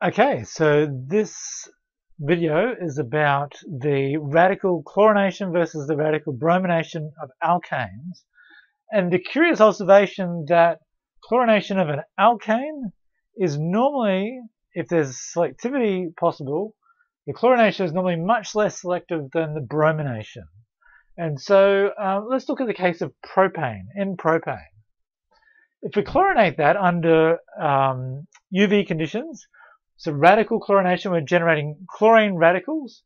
Okay, so this video is about the radical chlorination versus the radical bromination of alkanes and the curious observation that chlorination of an alkane is normally, if there's selectivity possible, the chlorination is normally much less selective than the bromination. And so um, let's look at the case of propane, in propane. If we chlorinate that under um, UV conditions, so radical chlorination, we're generating chlorine radicals,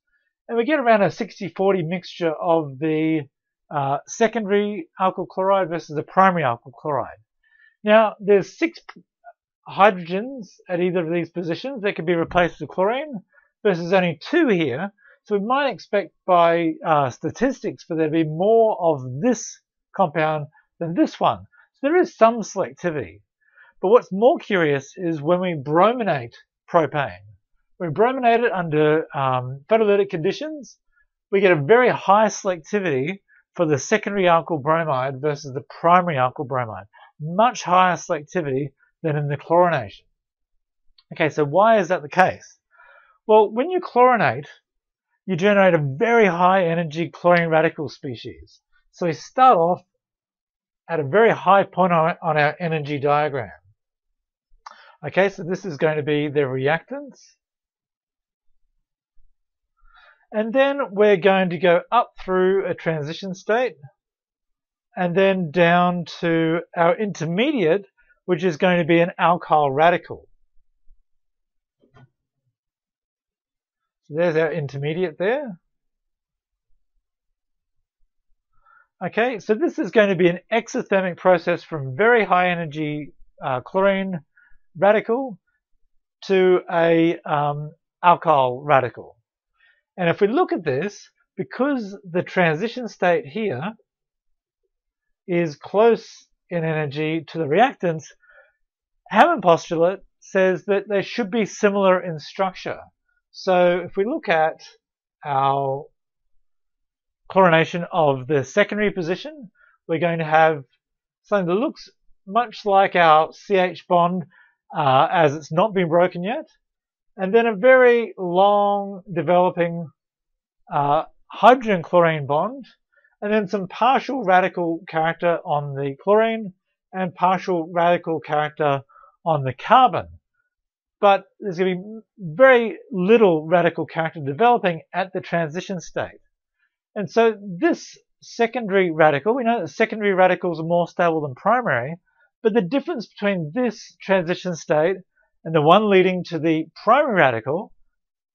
and we get around a 60-40 mixture of the uh, secondary alkyl chloride versus the primary alkyl chloride. Now, there's six hydrogens at either of these positions that can be replaced with chlorine versus only two here. So we might expect by uh, statistics for there to be more of this compound than this one. So there is some selectivity. But what's more curious is when we brominate propane. When we brominate it under um, photolytic conditions, we get a very high selectivity for the secondary alkyl bromide versus the primary alkyl bromide. Much higher selectivity than in the chlorination. Okay, so why is that the case? Well, when you chlorinate, you generate a very high energy chlorine radical species. So we start off at a very high point on our energy diagram. Okay, so this is going to be the reactants. And then we're going to go up through a transition state and then down to our intermediate, which is going to be an alkyl radical. So there's our intermediate there. Okay, so this is going to be an exothermic process from very high energy uh, chlorine radical to a um, alkyl radical. And if we look at this, because the transition state here is close in energy to the reactants, Hammond postulate says that they should be similar in structure. So if we look at our chlorination of the secondary position, we're going to have something that looks much like our CH bond uh, as it's not been broken yet. And then a very long developing uh, hydrogen chlorine bond, and then some partial radical character on the chlorine and partial radical character on the carbon. But there's going to be very little radical character developing at the transition state. And so this secondary radical, we know that secondary radicals are more stable than primary, but the difference between this transition state and the one leading to the primary radical,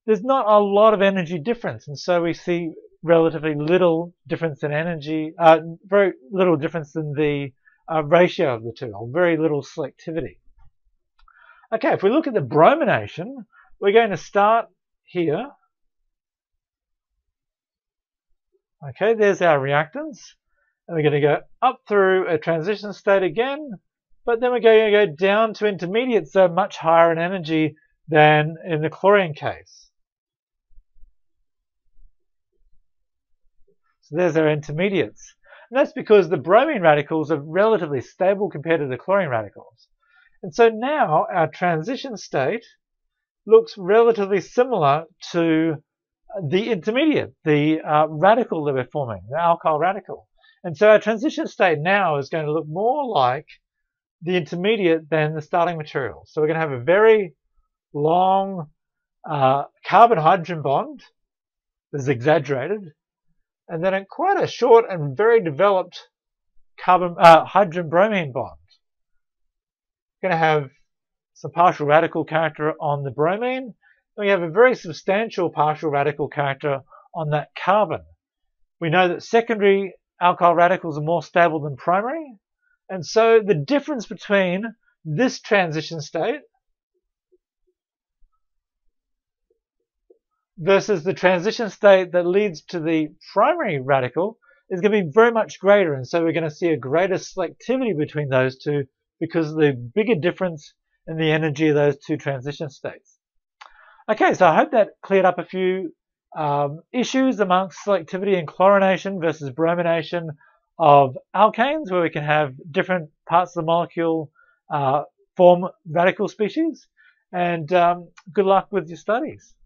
there's not a lot of energy difference. And so we see relatively little difference in energy, uh, very little difference in the uh, ratio of the two, or very little selectivity. Okay, if we look at the bromination, we're going to start here. Okay, there's our reactants. And we're going to go up through a transition state again, but then we're going to go down to intermediate, so much higher in energy than in the chlorine case. So there's our intermediates. And that's because the bromine radicals are relatively stable compared to the chlorine radicals. And so now our transition state looks relatively similar to the intermediate, the uh, radical that we're forming, the alkyl radical. And so our transition state now is going to look more like the intermediate than the starting material. So we're going to have a very long uh, carbon-hydrogen bond that is exaggerated, and then a quite a short and very developed carbon uh, hydrogen-bromine bond. We're going to have some partial radical character on the bromine, and we have a very substantial partial radical character on that carbon. We know that secondary alkyl radicals are more stable than primary, and so the difference between this transition state versus the transition state that leads to the primary radical is going to be very much greater. And so we're going to see a greater selectivity between those two because of the bigger difference in the energy of those two transition states. Okay, so I hope that cleared up a few um, issues amongst selectivity and chlorination versus bromination of alkanes where we can have different parts of the molecule uh, form radical species. and um, good luck with your studies.